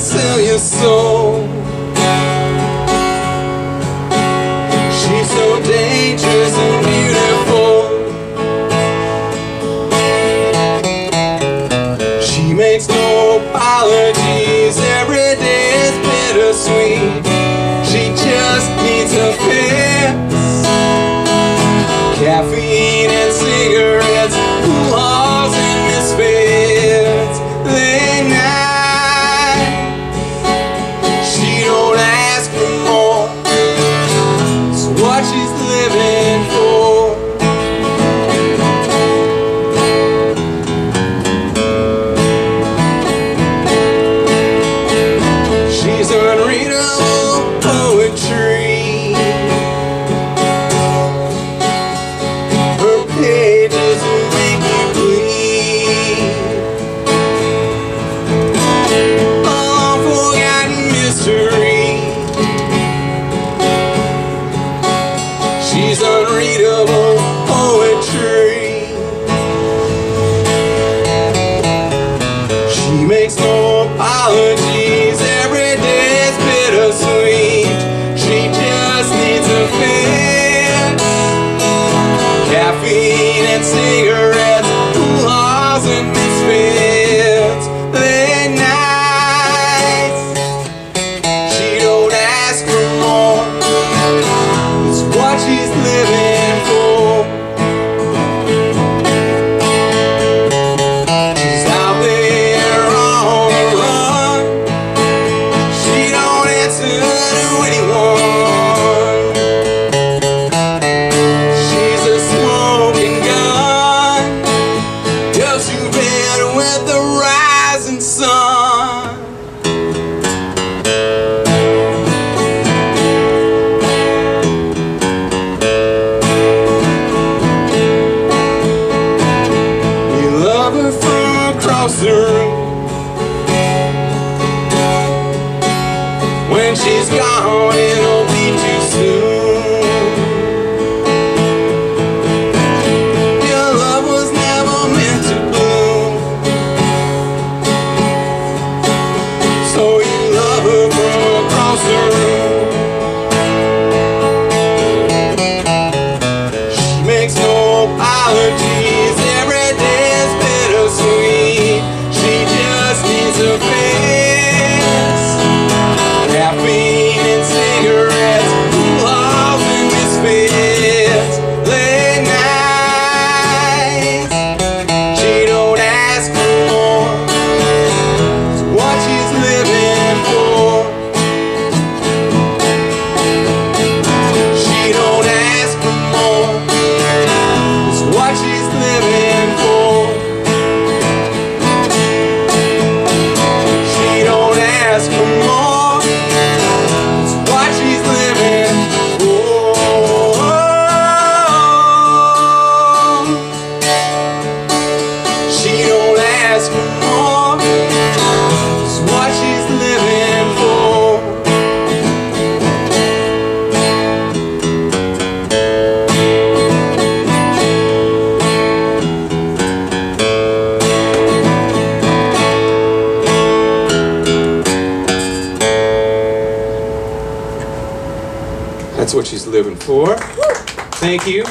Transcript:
sell your soul. She's so dangerous and beautiful. She makes no apologies. Every day is bittersweet. She just needs a fix. Caffeine. across the room when she's gone. That's what she's living for. Thank you.